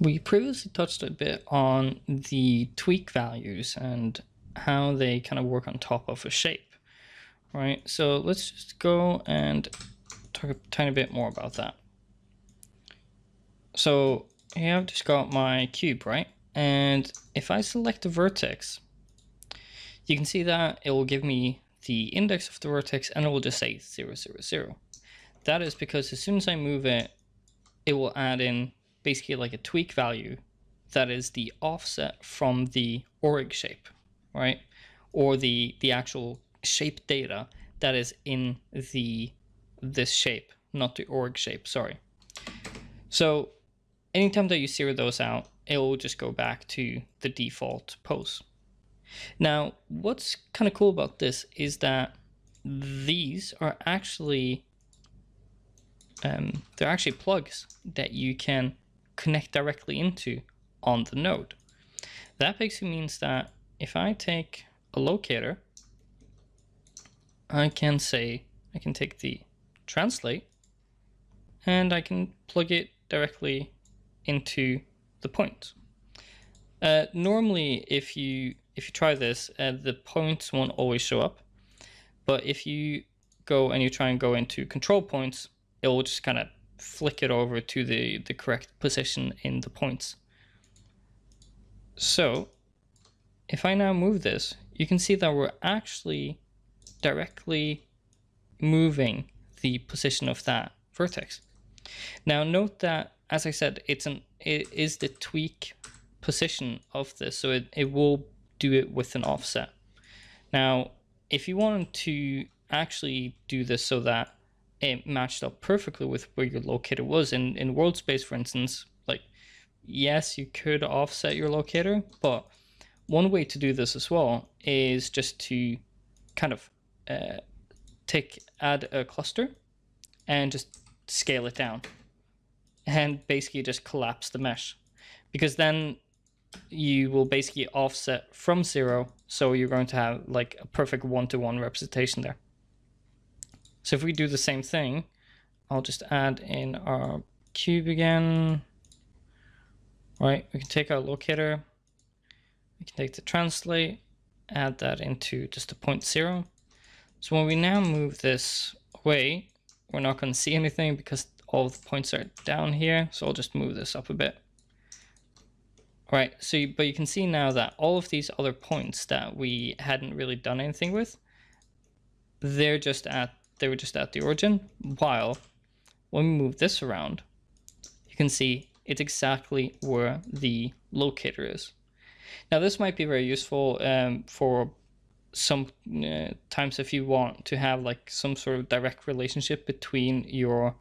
We previously touched a bit on the tweak values and how they kind of work on top of a shape, right? So let's just go and talk a tiny bit more about that. So here I've just got my cube, right? And if I select a vertex, you can see that it will give me the index of the vertex and it will just say 0, 0, 0. That is because as soon as I move it, it will add in basically like a tweak value that is the offset from the org shape, right? Or the, the actual shape data that is in the this shape, not the org shape, sorry. So anytime that you zero those out, it will just go back to the default pose. Now, what's kind of cool about this is that these are actually um, they're actually plugs that you can connect directly into on the node. That basically means that if I take a locator, I can say, I can take the translate and I can plug it directly into the point. Uh, normally, if you if you try this, uh, the points won't always show up. But if you go and you try and go into control points, it will just kind of flick it over to the, the correct position in the points. So if I now move this, you can see that we're actually directly moving the position of that vertex. Now note that, as I said, it's an it is the tweak position of this, so it, it will do it with an offset. Now, if you wanted to actually do this so that it matched up perfectly with where your locator was. In, in world space, for instance, like, yes, you could offset your locator, but one way to do this as well is just to kind of uh, take, add a cluster and just scale it down and basically just collapse the mesh because then you will basically offset from zero. So you're going to have like a perfect one-to-one -one representation there so if we do the same thing, I'll just add in our cube again. Right, we can take our locator, we can take the translate, add that into just a point zero. So when we now move this away, we're not going to see anything because all the points are down here. So I'll just move this up a bit. Right, so you, but you can see now that all of these other points that we hadn't really done anything with, they're just at they were just at the origin, while when we move this around, you can see it's exactly where the locator is. Now this might be very useful um, for some uh, times if you want to have like some sort of direct relationship between your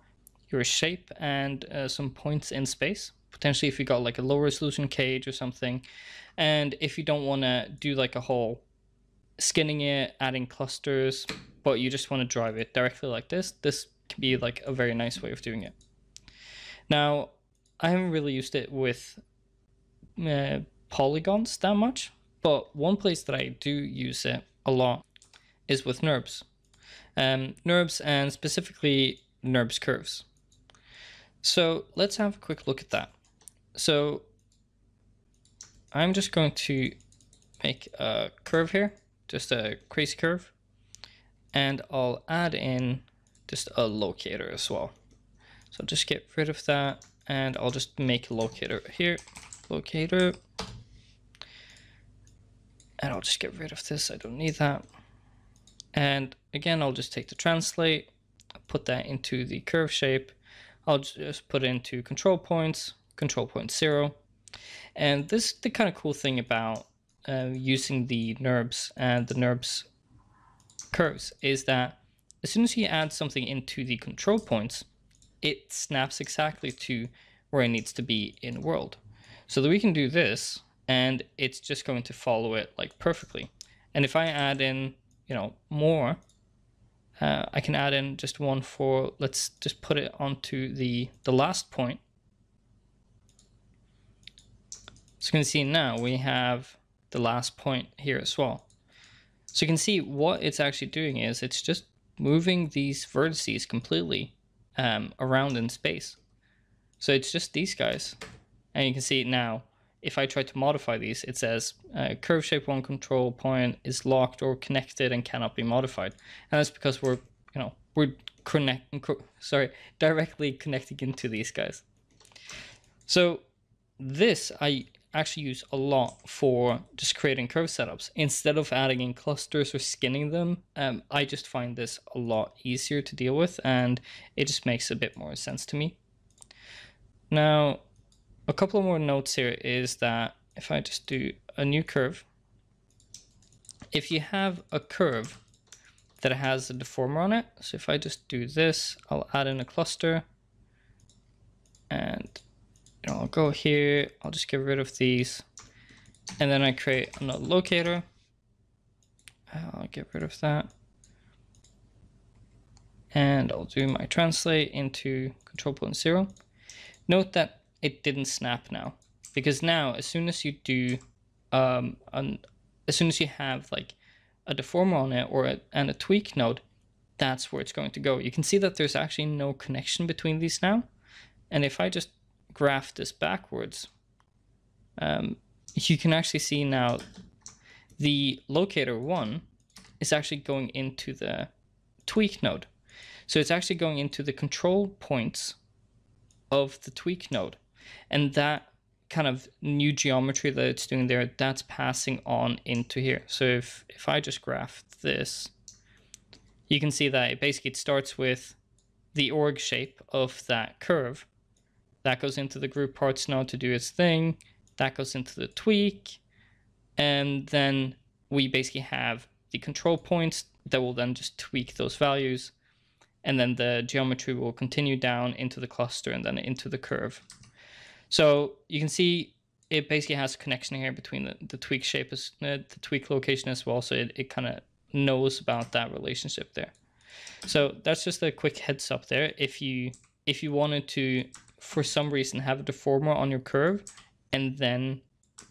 your shape and uh, some points in space. Potentially if you got like a low resolution cage or something. And if you don't want to do like a whole skinning it adding clusters but you just want to drive it directly like this, this can be like a very nice way of doing it. Now, I haven't really used it with uh, polygons that much, but one place that I do use it a lot is with NURBS. Um, NURBS and specifically NURBS curves. So let's have a quick look at that. So I'm just going to make a curve here, just a crazy curve and I'll add in just a locator as well. So just get rid of that and I'll just make a locator here, locator. And I'll just get rid of this, I don't need that. And again, I'll just take the translate, put that into the curve shape. I'll just put it into control points, control point zero. And this the kind of cool thing about uh, using the NURBS and the NURBS curves is that as soon as you add something into the control points, it snaps exactly to where it needs to be in world. So that we can do this and it's just going to follow it like perfectly. And if I add in, you know, more, uh, I can add in just one for, let's just put it onto the, the last point. So you can see now we have the last point here as well. So you can see what it's actually doing is it's just moving these vertices completely um, around in space. So it's just these guys. And you can see now, if I try to modify these, it says uh, curve shape one control point is locked or connected and cannot be modified. And that's because we're, you know, we're connect, sorry, directly connecting into these guys. So this I actually use a lot for just creating curve setups. Instead of adding in clusters or skinning them, um, I just find this a lot easier to deal with and it just makes a bit more sense to me. Now, a couple more notes here is that if I just do a new curve, if you have a curve that has a deformer on it, so if I just do this, I'll add in a cluster and I'll go here, I'll just get rid of these and then I create another locator. I'll get rid of that. And I'll do my translate into control point zero. Note that it didn't snap now because now as soon as you do um an, as soon as you have like a deformer on it or a, and a tweak node that's where it's going to go you can see that there's actually no connection between these now and if i just graph this backwards um, you can actually see now the locator one is actually going into the tweak node so it's actually going into the control points of the tweak node and that kind of new geometry that it's doing there, that's passing on into here. So if, if I just graph this, you can see that it basically starts with the org shape of that curve. That goes into the group parts node to do its thing. That goes into the tweak. And then we basically have the control points that will then just tweak those values. And then the geometry will continue down into the cluster and then into the curve. So you can see it basically has a connection here between the, the tweak shape, as, uh, the tweak location as well. So it, it kind of knows about that relationship there. So that's just a quick heads up there. If you if you wanted to, for some reason, have a deformer on your curve and then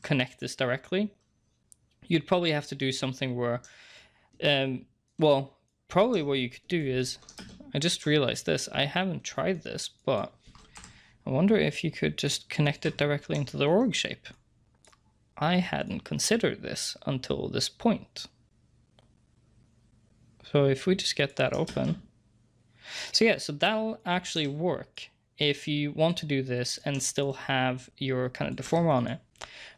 connect this directly, you'd probably have to do something where, um, well, probably what you could do is, I just realized this, I haven't tried this, but I wonder if you could just connect it directly into the org shape. I hadn't considered this until this point. So if we just get that open. So yeah, so that'll actually work if you want to do this and still have your kind of deformer on it.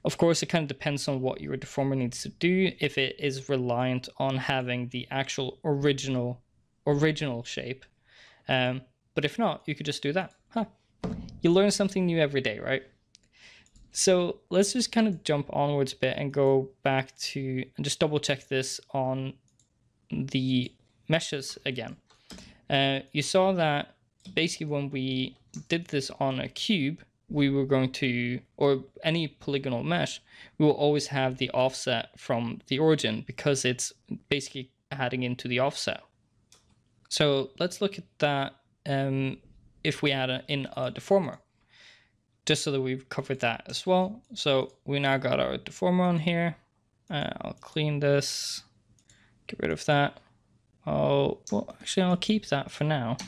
Of course, it kind of depends on what your deformer needs to do. If it is reliant on having the actual original original shape. Um, but if not, you could just do that. Huh you learn something new every day, right? So let's just kind of jump onwards a bit and go back to and just double check this on the meshes again. Uh, you saw that basically when we did this on a cube, we were going to, or any polygonal mesh, we will always have the offset from the origin because it's basically adding into the offset. So let's look at that um, if we add a, in a deformer just so that we've covered that as well. So we now got our deformer on here. Uh, I'll clean this, get rid of that. Oh, well, actually I'll keep that for now.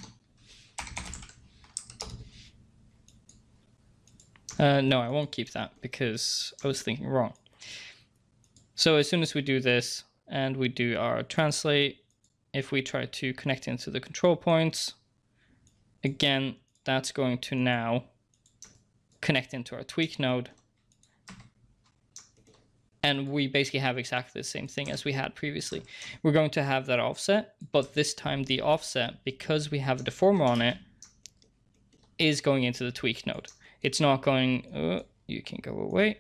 Uh, no, I won't keep that because I was thinking wrong. So as soon as we do this and we do our translate, if we try to connect into the control points, again, that's going to now connect into our tweak node. And we basically have exactly the same thing as we had previously. We're going to have that offset, but this time the offset, because we have a deformer on it, is going into the tweak node. It's not going, oh, you can go away.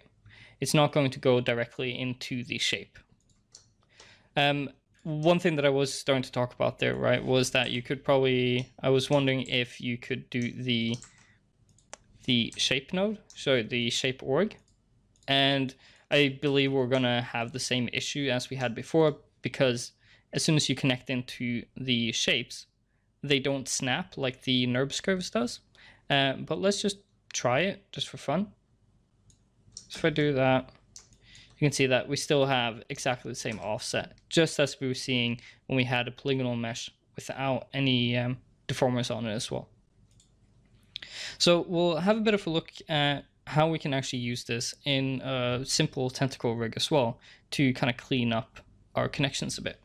It's not going to go directly into the shape. Um, one thing that I was starting to talk about there, right, was that you could probably, I was wondering if you could do the the shape node, so the shape org, and I believe we're gonna have the same issue as we had before because as soon as you connect into the shapes, they don't snap like the NURBS curves does. Uh, but let's just try it just for fun. So if I do that, you can see that we still have exactly the same offset, just as we were seeing when we had a polygonal mesh without any um, deformers on it as well. So we'll have a bit of a look at how we can actually use this in a simple tentacle rig as well to kind of clean up our connections a bit.